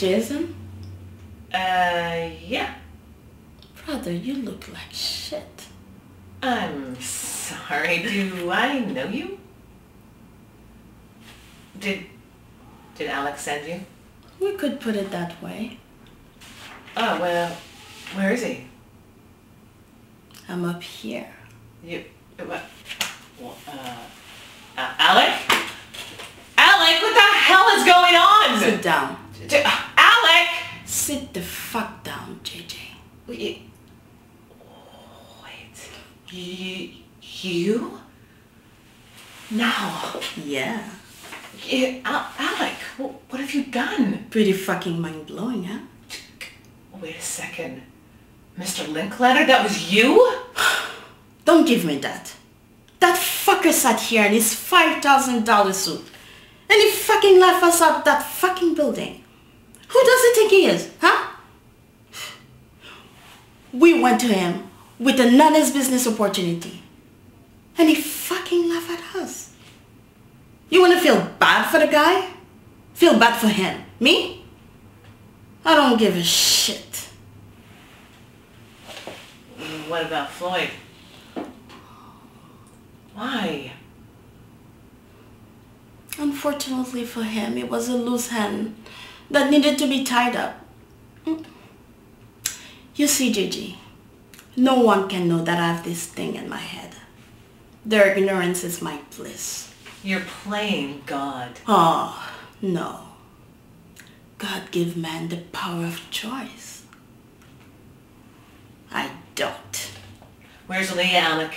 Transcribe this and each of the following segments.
Jason? Uh, yeah. Brother, you look like shit. I'm sorry. Do I know you? Did did Alex send you? We could put it that way. Oh well, where is he? I'm up here. You what? Uh, uh, Alec? Alec, what the hell is going on? Sit down. D- Alec! Sit the fuck down, JJ. Wait. Wait. You? You? Now? Yeah. Yeah, Alec, what have you done? Pretty fucking mind-blowing, huh? Wait a second. Mr. Linklater, that was you? Don't give me that. That fucker sat here in his $5,000 suit. And he fucking left us out that fucking building. Who does he think he is, huh? We went to him with a honest business opportunity. And he fucking laughed at us. You wanna feel bad for the guy? Feel bad for him. Me? I don't give a shit. What about Floyd? Why? Unfortunately for him, it was a loose end that needed to be tied up. Mm. You see, Gigi, no one can know that I have this thing in my head. Their ignorance is my bliss. You're playing God. Oh, no. God give man the power of choice. I don't. Where's Leah, Alec?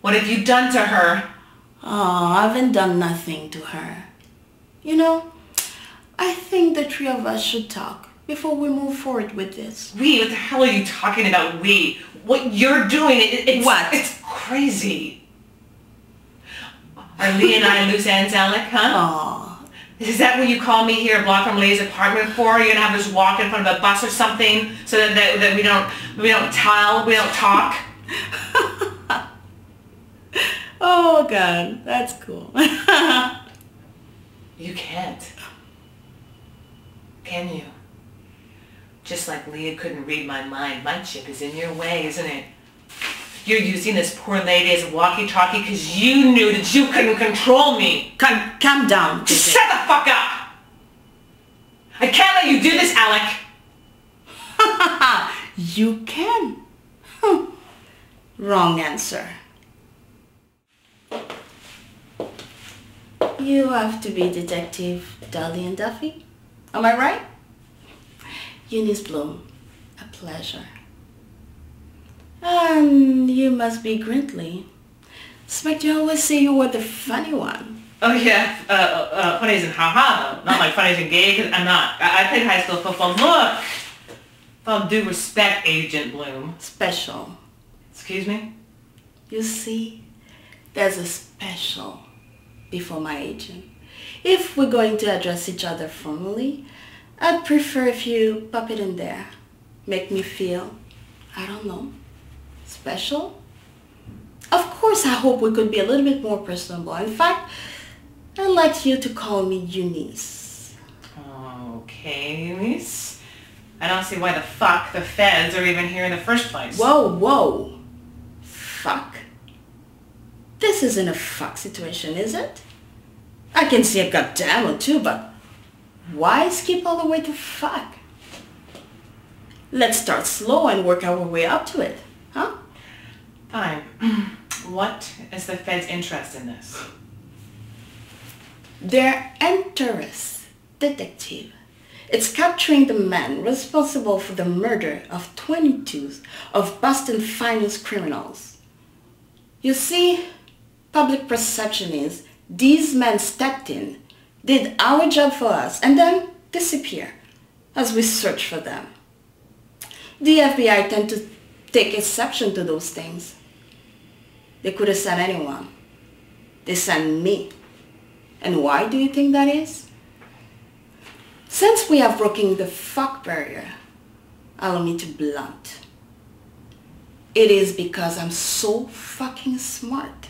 What have you done to her? Oh, I haven't done nothing to her. You know, I think the three of us should talk before we move forward with this. We? What the hell are you talking about, we? What you're doing, it, it's... What? It's crazy. Are Leah and I loose ends, Alec, huh? Oh, Is that what you call me here, a block from Leah's apartment for? You're you gonna have us walk in front of a bus or something so that, that, that we don't we don't tell, we don't talk? oh God, that's cool. You can't. Can you? Just like Leah couldn't read my mind, my chip is in your way, isn't it? You're using this poor lady as a walkie-talkie because you knew that you couldn't control me. calm, calm down. Just shut the fuck up! I can't let you do this, Alec! you can. Huh. Wrong answer. You have to be Detective Dolly Dalian Duffy. Am I right? Eunice Bloom, a pleasure. And you must be Greenly. Smecker always say you were the funny one. Oh yeah, uh, uh, uh, funnies and haha. Not like funnies and gay, because I'm not. I, I played high school football. Look! With all due respect, Agent Bloom. Special. Excuse me? You see, there's a special before my agent. If we're going to address each other formally, I'd prefer if you pop it in there. Make me feel, I don't know, special? Of course, I hope we could be a little bit more personable. In fact, I'd like you to call me Eunice. Okay, Eunice. I don't see why the fuck the feds are even here in the first place. Whoa, whoa. Fuck. This isn't a fuck situation, is it? I can see a goddamn or two, but why skip all the way to fuck? Let's start slow and work our way up to it, huh? Fine. What is the Fed's interest in this? Their interest, detective, it's capturing the man responsible for the murder of 22 of Boston finest criminals. You see, public perception is these men stepped in, did our job for us, and then disappear as we search for them. The FBI tend to take exception to those things. They could have sent anyone. They sent me. And why do you think that is? Since we have broken the fuck barrier, allow me to blunt. It is because I'm so fucking smart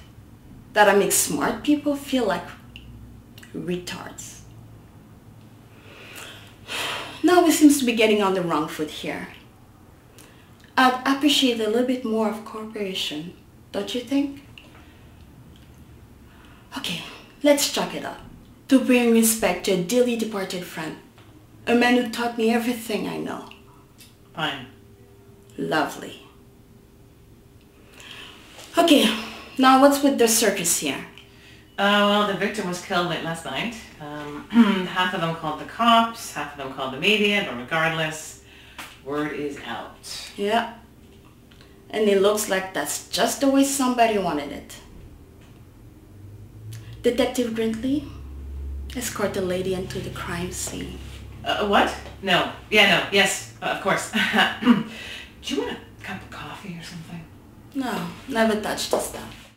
that I make smart people feel like retards. Now we seems to be getting on the wrong foot here. I'd appreciate a little bit more of cooperation, don't you think? Okay, let's chalk it up. To bring respect to a dearly departed friend. A man who taught me everything I know. Fine. Lovely. Okay, now what's with the circus here? Uh, well, the victim was killed late last night. Um, half of them called the cops, half of them called the media, but regardless, word is out. Yeah. And it looks like that's just the way somebody wanted it. Detective Greenly, escort the lady into the crime scene. Uh, what? No. Yeah, no. Yes, uh, of course. Do you want a cup of coffee or something? No, never touch the stuff.